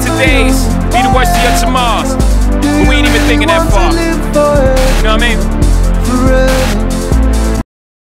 today's be the worst of your tomorrows. But we ain't even thinking that far. You know what I mean?